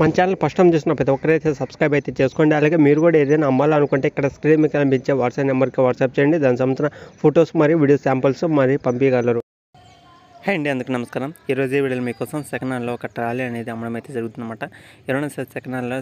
మన channel first time చూసిన ప్రతి ఒక్కరైతే సబ్స్క్రైబ్ అయితే చేసుకోండి. అలాగే మీరు కూడా ఏదైనా అమ్మాలనుకుంటే ఇక్కడ స్క్రీన్ మీద కనిపించే వాట్సాప్ నెంబర్కి వాట్సాప్ చేయండి. దానికి సంబంధించిన ఫొటోస్ మరియు వీడియో శాంపుల్స్ మరి పంపించగలరు హే అండి అందుకు నమస్కారం. ఈరోజు ఈ వీడియోలో మీకోసం సెకండ్ హ్యాండ్లో ఒక ట్రాలీ అనేది అమ్మడం అయితే జరుగుతుందన్నమాట. ఎవరైనా సరే సెకండ్ హ్యాండ్లో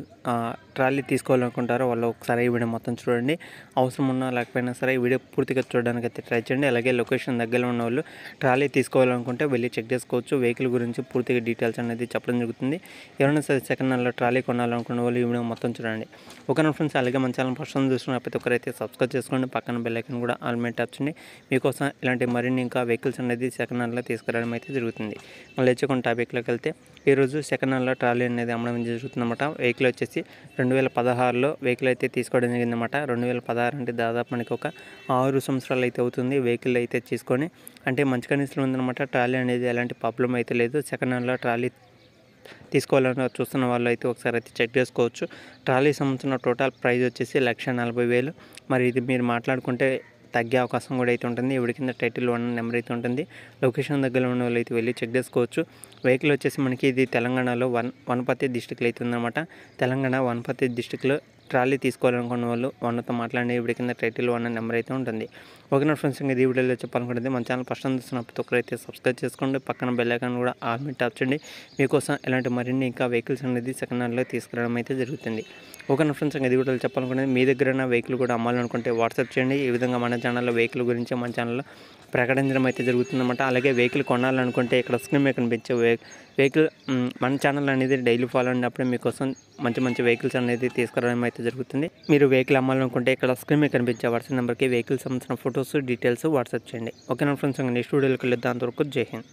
ట్రాలీ తీసుకోవాలనుకుంటారో వాళ్ళు ఒకసారి ఈ వీడియో మొత్తం చూడండి. అవసరం ఉన్నా లేకపోయినా సరే ఈ వీడియో పూర్తిగా చూడడానికి అయితే ట్రై చేయండి. అలాగే లొకేషన్ దగ్గరలో ఉన్న వాళ్ళు ట్రాలీ తీసుకోవాలనుకుంటే వెళ్ళి చెక్ చేసుకోవచ్చు. వెహికల్ గురించి పూర్తిగా డీటెయిల్స్ అనేది చెప్పడం జరుగుతుంది. ఎవరైనా సరే సెకండ్ హ్యాండ్లో ట్రాలీ కొనాలనుకున్న వాళ్ళు ఈ వీడియో మొత్తం చూడండి. ఓకే ఫ్రెండ్స్ అలాగే మన ఛానల్ ఫస్ట్ టైం ప్రతి ఒక్కరైతే సబ్స్క్రైబ్ చేసుకోండి. పక్కన బెల్లైకన్ కూడా ఆల్మెంట్ మీద టచ్ చేయండి. మీకోసం ఇలాంటి మరిన్ని ఇంకా వెహికల్స్ అనేది సెకండ్ హ్యాండ్లో తీసుకురావడం అయితే జరుగుతుంది. మళ్ళీ వచ్చి కొన్ని టాపిక్లోకి వెళ్తే ఈరోజు సెకండ్ హ్యాండ్లో ట్రాలీ అనేది అమ్మడం జరుగుతుందన్నమాట. వెహికల్ వచ్చేసి రెండు వేల పదహారులో వెహికల్ అయితే తీసుకోవడం జరిగిందన్నమాట. రెండు వేల పదహారు అంటే దాదాపు మనకి ఒక ఆరు సంవత్సరాలు అయితే అవుతుంది వెహికల్ అయితే తీసుకొని. అంటే మంచి కండిషన్లో ఉందన్నమాట. ట్రాలీ అనేది ఎలాంటి ప్రాబ్లం అయితే లేదు. సెకండ్ హ్యాండ్లో ట్రాలీ తీసుకోవాలని చూస్తున్న వాళ్ళు అయితే ఒకసారి అయితే చెక్ చేసుకోవచ్చు. ట్రాలీ సంబంధించిన టోటల్ ప్రైస్ వచ్చేసి లక్ష నలభై వేలు. మరి ఇది మీరు మాట్లాడుకుంటే తగ్గే అవకాశం కూడా అయితే ఉంటుంది. ఇవిడి కింద టైటిల్ వన్ నెంబర్ అయితే ఉంటుంది. లొకేషన్ దగ్గర ఉన్న వాళ్ళు అయితే వెళ్ళి చెక్ చేసుకోవచ్చు. వెహికల్ వచ్చేసి మనకి ఇది తెలంగాణలో వన్ వనపర్తి డిస్టిక్లో అయితే ఉందన్నమాట. తెలంగాణ వనపర్తి డిస్టిక్లో ట్రాలీ తీసుకోవాలనుకున్న వాళ్ళు వాళ్ళతో మాట్లాడి ఇప్పుడు కింద టైటిల్ వన్ నెంబర్ అయితే ఉంటుంది. ఓకే ఫ్రెండ్స్ ఇంకా ఈ వీడియోలో చెప్పాలనుకుంటే మన ఛానల్ ఫస్ట్ అందిస్తున్న ప్రతి ఒక్కరైతే సబ్స్క్రైబ్ చేసుకోండి. పక్కన బెల్ ఐకాన్ కూడా ఆల్ మీద టాప్ చేయండి. మీకోసం ఇలాంటి మరిన్ని ఇంకా వెహికల్స్ అనేది సెకండ్ హ్యాండ్లో తీసుకురావడం అయితే జరుగుతుంది. ఓకే ఫ్రెండ్స్ ఇంకా ఇది వీడియోలో చెప్పాలనుకుంటే మీ దగ్గర వెహికల్ కూడా అమ్మాలనుకుంటే వాట్సాప్ చేయండి. ఈ విధంగా మన ఛానల్లో వెహికల్ గురించి మన ఛానల్లో ప్రకటించడం అయితే జరుగుతుందన్నమాట. అలాగే వెహికల్ కొనాలనుకుంటే ఇక్కడ స్క్రీన్ మీద కనిపించే వె వెహికల్ మన ఛానల్ అనేది డైలీ ఫాలో అయినప్పుడు మీకోసం మంచి మంచి వెహికల్స్ అనేది తీసుకురావడం అయితే జరుగుతుంది. మీరు వెహికల్ అమ్మాలనుకుంటే ఇక్కడ స్క్రీన్ మీద కనిపించే వాట్సాప్ నెంబర్కి వెహికల్ సంబంధించిన ఫొటోస్ డీటెయిల్స్ వాట్సాప్ చేయండి. ఓకేనా ఫ్రెండ్స్ ఇంకా నెక్స్ట్ వీడియోకి వెళ్ళి దాంతవరకు జై హింద్.